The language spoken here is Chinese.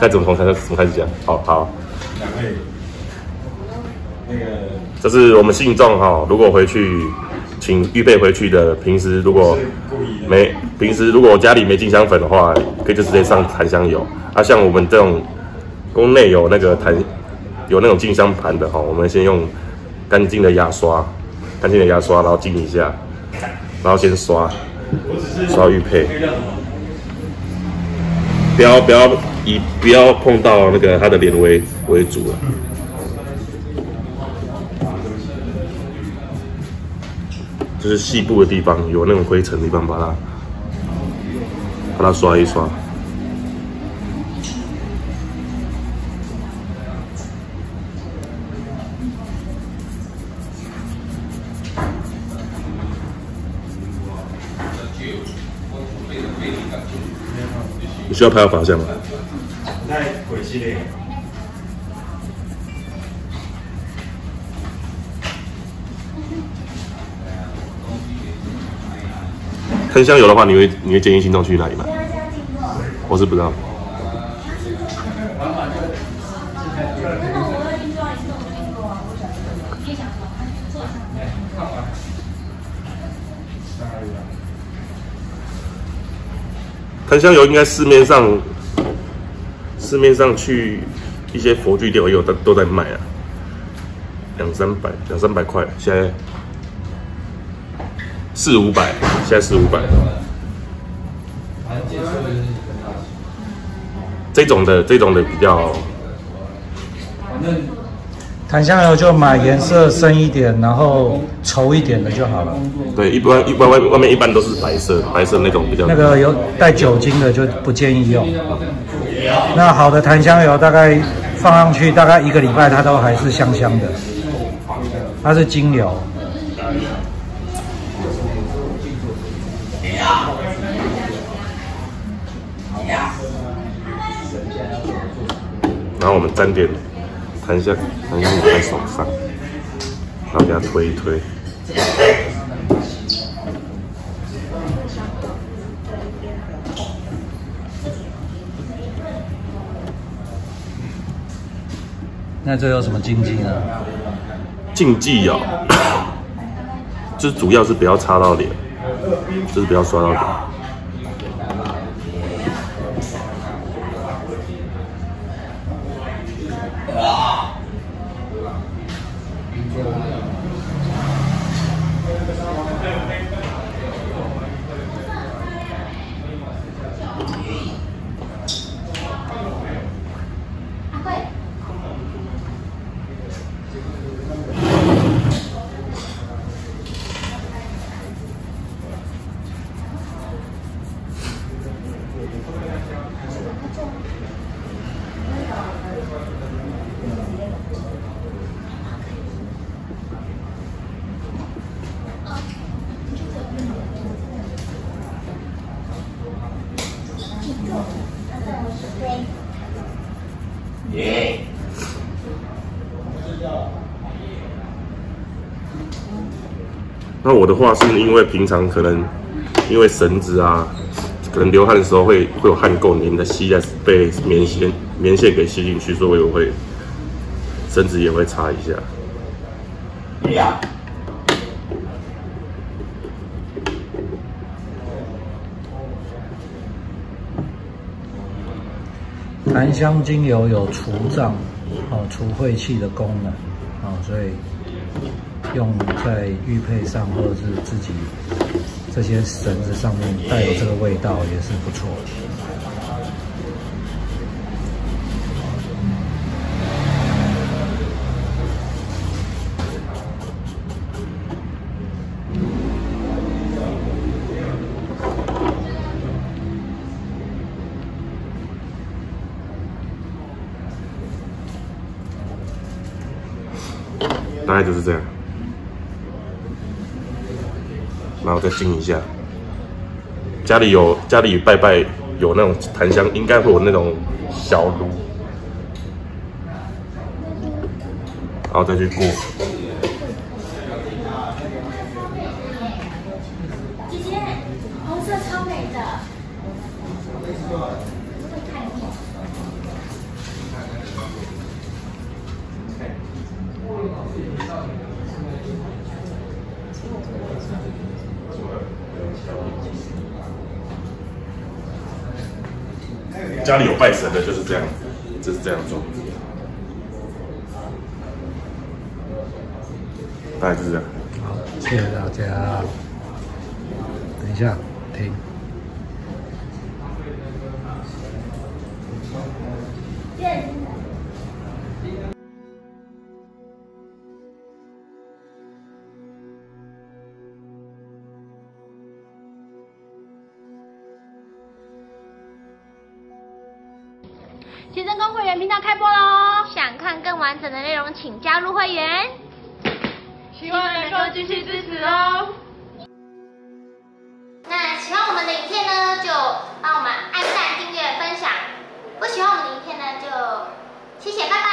该怎么从开始怎么开始讲？好好，两位，那个这是我们信众哈，如果回去，请预备回去的。平时如果没，平时如果家里没进香粉的话，可以就直接上檀香油。啊，像我们这种宫内有那个檀，有那种进香盘的哈，我们先用干净的牙刷，干净的牙刷，然后浸一下，然后先刷，刷玉佩？不要不要以不要碰到那个他的脸为为主了。就是细部的地方有那种灰尘的地方，把它把它刷一刷。你需要拍到法相吗？在鬼系列，喷香油的话，你会你会建议信众去哪里买？我是不知道。檀香油应该市面上市面上去一些佛具店也有都都在卖啊，两三百两三百块，现在四五百，现在四五百。这种的这种的比较檀香油就买颜色深一点，然后稠一点的就好了。对，一般一般外外面一般都是白色白色那种比较那个有带酒精的就不建议用。那好的檀香油大概放上去大概一个礼拜，它都还是香香的。它是精油，然后我们沾点檀香檀香油在手上，然后给它推一推。那这有什么禁忌呢？禁忌哦，就是主要是不要擦到脸，就是不要刷到脸。那我的话是因为平常可能因为绳子啊，可能流汗的时候会会有汗垢粘的吸在被棉线棉线给吸进去，所以我会绳子也会擦一下。檀香精油有除障、哦除晦气的功能，哦，所以用在玉佩上或者是自己这些绳子上面带有这个味道也是不错的。大概就是这样，然后再浸一下。家里有家里拜拜有那种檀香，应该会有那种小炉，然后再去过。姐姐，红色超美的。家里有拜神的，就是这样，就是这样做，拜概就是这样。好，谢谢大家。等一下，停。新增工会员频道开播喽！想看更完整的内容，请加入会员。希望能够继续支持哦。那喜欢我们的影片呢，就帮我们按赞、订阅、分享；不喜欢我们的影片呢，就谢谢，拜拜。